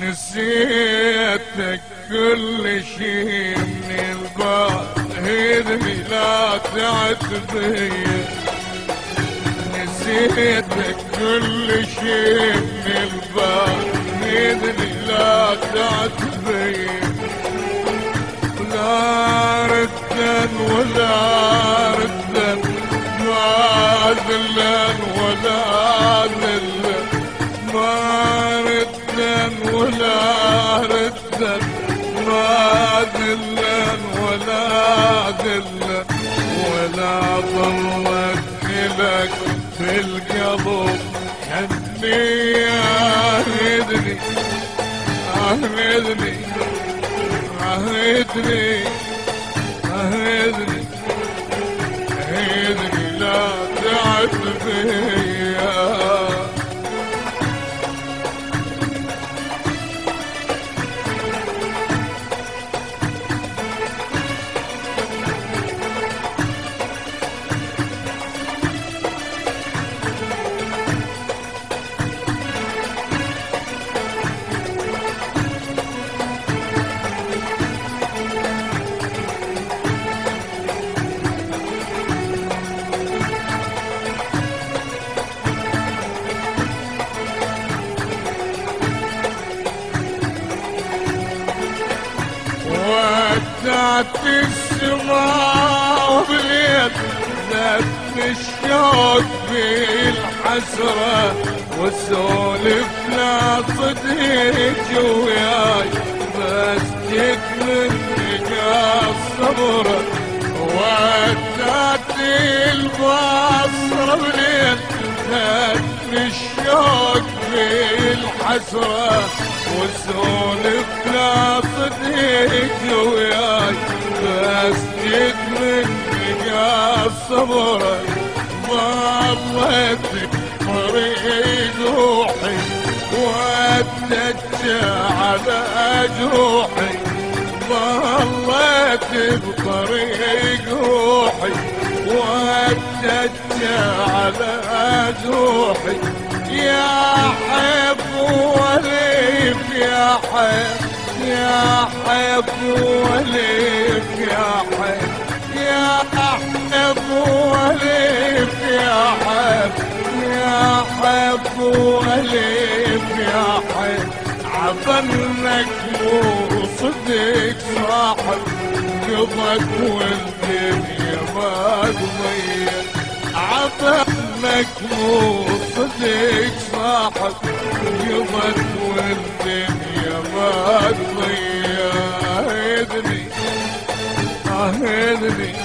نسيتك كل شي من الباهي لا تعتبي نسيتك كل شي من الباهي لا تعتبي لا ردا ولا ردا ما ذلا ولا ذلا ما ردا ولا ردا ما ذلا ولا ذلا ولا ضلت لك في القلب. حني عهدني عهدني عهدني عهدني عهدني لا تعذبني ودعت السماء وبليت ذات الشوق بالحسرة وسولف لا صديق وياي. بس جيت منك الصبر ودعت البصرة بليت ذات الشوق بالحسرة وسولف لا صديق وياي الصبر ظلت طريق روحي واتجه على جروحي ظلت بطريق روحي واتجه على جروحي يا حب وليف يا حب يا حب وليف يا حب. يا حب وليف يا حب عفنك مو صدق صاحب قضت والدنيا ما تضيع مو صدق صاحب قضت والدنيا ما تضيع أهدني أهدني.